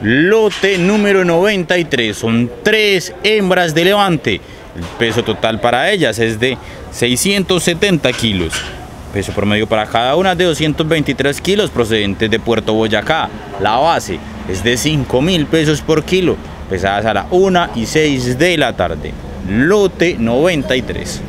Lote número 93. Son tres hembras de levante. El peso total para ellas es de 670 kilos. Peso promedio para cada una de 223 kilos procedentes de Puerto Boyacá. La base es de 5 mil pesos por kilo. Pesadas a la 1 y 6 de la tarde. Lote 93.